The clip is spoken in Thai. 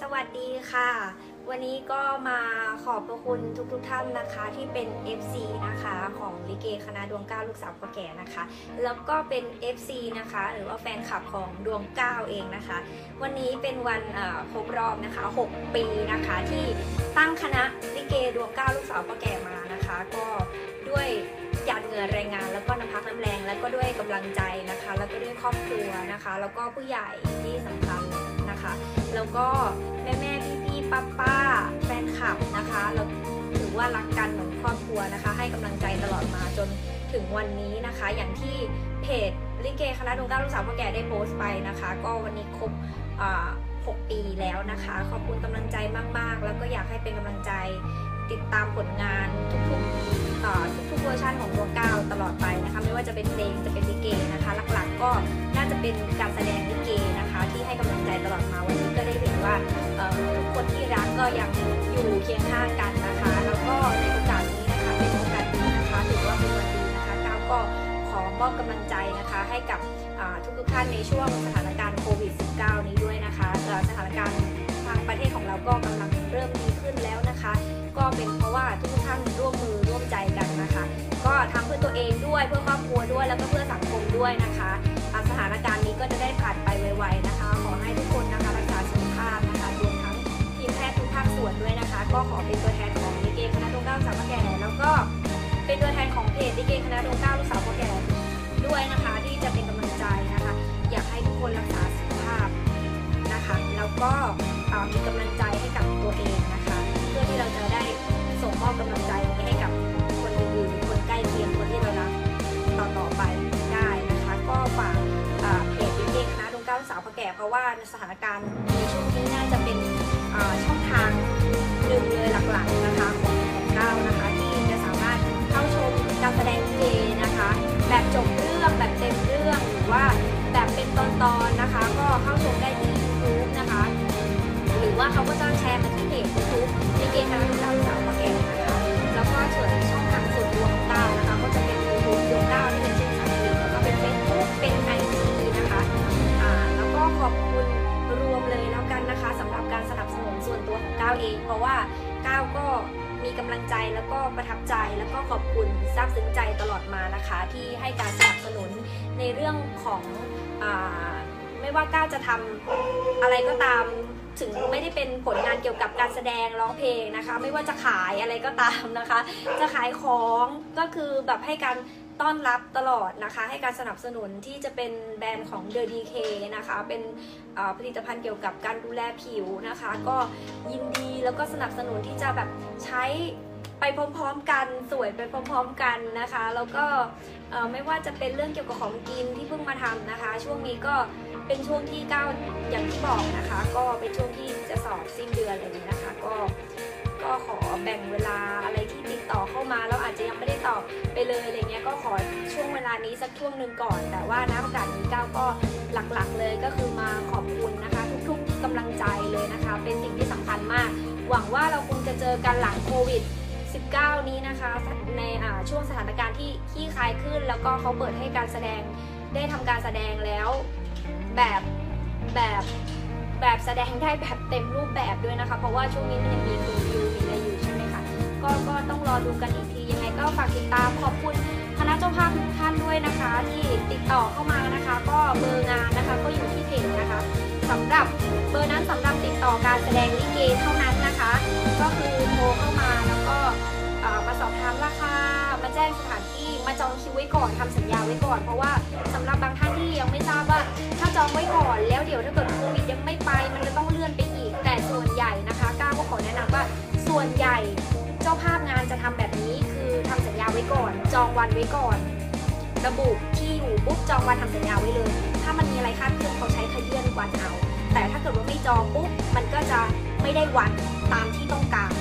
สวัสดีค่ะ วันนี้ก็มาขอบพระคุณทุกๆทท่านนะคะที่เป็น FC นะคะของลิเกคณะดวงเก้าลูกสาวพ่อแก่นะคะ แล้วก็เป็น FC นะคะ หรือว่าแฟนคลับของดวงเก้าเองนะคะ วันนี้เป็นวันเอ่อครบรอบนะคะ 6 ปีนะคะที่ตั้งคณะลิเกดวงเก้าลูกสาวพ่อแก่มานะคะ ก็ด้วยหยาดเหงื่อแรงงานแล้วก็น้ำพักน้ำแรง แล้วก็ด้วยกำลังใจนะคะ แล้วก็ด้วยครอบครัวนะคะ แล้วก็ผู้ใหญ่ที่สำคัญ นะคะ แล้วก็แม่แม่พี่พี่ป้าป้าแฟนคลับนะคะเราถือว่ารักกันเหมือนครอบครัวนะคะ ให้กำลังใจตลอดมาจนถึงวันนี้นะคะ อย่างที่เพจลิเกคณะดวงเก้าลูกสาวพ่อแก่ได้โพสต์ไปนะคะ ก็วันนี้ครบ6 ปีแล้วนะคะ ขอบคุณกำลังใจมาก ๆ แล้วก็อยากให้เป็นกำลังใจติดตามผลงานทุกๆอ่าทุกๆเวอร์ชันของดวงเก้าตลอดไปนะคะ ไม่ว่าจะเป็นเพลงจะเป็นลิเกนะคะ หลักๆก็น่าจะเป็นการแสดงลิเกนะ ที่ให้กำลังใจตลอดมาวันนี้ก็ได้เห็นว่าทุกคนที่รักก็ยังอยู่เคียงข้างกันนะคะ แล้วก็ในโอกาสนี้นะคะเป็นโอกาสดีนะคะถือว่าเป็นวันดีนะคะก้าวก็ขอมอบกำลังใจนะคะให้กับอ่าทุกๆท่านในช่วงสถานการณ์โควิด -19 นี้ด้วยนะคะสถานการณ์ทางประเทศของเราก็กำลังเริ่มดีขึ้นแล้วนะคะ ก็เป็นเพราะว่าทุกๆท่านร่วมมือร่วมใจกันนะคะ ก็ทำเพื่อตัวเองด้วยเพื่อครอบครัวด้วยแล้วก็เพื่อสังคมด้วยนะคะ สถานการณ์นี้ก็จะได้ผ่านไปไวๆนะคะ ขอให้ทุกคนนะคะรักษาสุขภาพนะคะรวมทั้งทีมแพทย์ทุกภาคส่วนด้วยนะคะ ก็ขอเป็นตัวแทนของลิเกคณะดวงเก้าสาวพ่อแก่แล้วก็เป็นตัวแทนของเพจลิเกคณะดวงเก้าลูกสาวพ่อแก่ด้วยนะคะ เก้าสาวพระแก่ เพราะว่าสถานการณ์ในช่วงนี้น่าจะเป็นช่องทางหนึ่งเลยหลักๆนะคะของของเก้านะคะ ที่จะสามารถเข้าชมการแสดงเกนะคะ แบบจบเรื่องแบบเต็มเรื่องหรือว่าแบบเป็นตอนๆนะคะ ก็เข้าชมได้ที่ YouTube นะคะ หรือว่าเขาก็จะแชร์มาที่เพจ YouTube ลิเกคณะดว งใจแล้วก็ประทับใจแล้วก็ขอบคุณซาบซึ้งใจตลอดมานะคะ ที่ให้การสนับสนุนในเรื่องของอไม่ว่าก้าวจะทำอะไรก็ตามถึงไม่ได้เป็นผลงานเกี่ยวกับการแสดงร้องเพลงนะคะ ไม่ว่าจะขายอะไรก็ตามนะคะ จะขายของก็คือแบบให้การต้อนรับตลอดนะคะ ให้การสนับสนุนที่จะเป็นแบรนด์ของ The DK นะคะ เป็นผลิตภัณฑ์เกี่ยวกับการดูแลผิวนะคะ ก็ยินดีแล้วก็สนับสนุนที่จะแบบใช้ ไปพร้อมๆกันสวยไปพร้อมๆกันนะคะ แล้วก็ไม่ว่าจะเป็นเรื่องเกี่ยวกับของกินที่เพิ่งมาทำนะคะ ช่วงนี้ก็เป็นช่วงที่ก้าวอย่างที่บอกนะคะ ก็เป็นช่วงที่จะสอบสิ้นเดือนอะไรอย่างนี้นะคะ ก็ก็ขอแบ่งเวลาอะไรที่ติดต่อเข้ามาแล้วอาจจะยังไม่ได้ตอบไปเลยอะไรเงี้ยก็ขอช่วงเวลานี้สักช่วงหนึ่งก่อน แต่ว่าณโอกาสนี้ก้าวก็หลักๆ เลยก็คือมาขอบคุณนะคะ ทุกๆกำลังใจเลยนะคะ เป็นสิ่งที่สำคัญมาก หวังว่าเราคงจะเจอกันหลังโควิด 19 นี้นะคะ ในช่วงสถานการณ์ที่ขี้คลายขึ้น แล้วก็เขาเปิดให้การแสดงได้ทำการแสดงแล้วแบบแบบแบบแสดงได้แบบเต็มรูปแบบด้วยนะคะ เพราะว่าช่วงนี้มันยังมีคิวมีอะไรอยู่ใช่ไหมคะก็ก็ต้องรอดูกันอีกที ยังไงก็ฝากติดตามขอบคุณคณะเจ้าภาพทุกท่านด้วยนะคะ ที่ติดต่อเข้ามานะคะ ก็เบอร์งาน แจ้งสถานที่มาจองคิวไว้ก่อนทำสัญญาไว้ก่อน เพราะว่าสำหรับบางท่านที่ยังไม่ทราบว่า ถ้าจองไว้ก่อนแล้วเดี๋ยวถ้าเกิดโควิดยังไม่ไปมันจะต้องเลื่อนไปอีก แต่ส่วนใหญ่นะคะก้าวก็ขอแนะนำว่าส่วนใหญ่เจ้าภาพงานจะทำแบบนี้คือทำสัญญาไว้ก่อน จองวันไว้ก่อน ระบุที่อยู่ปุ๊บจองวันทำสัญญาไว้เลย ถ้ามันมีอะไรคาดเคลื่อนเขาใช้ขยื่นวันเอา แต่ถ้าเกิดว่าไม่จองปุ๊บมันก็จะไม่ได้วันตามที่ต้องการ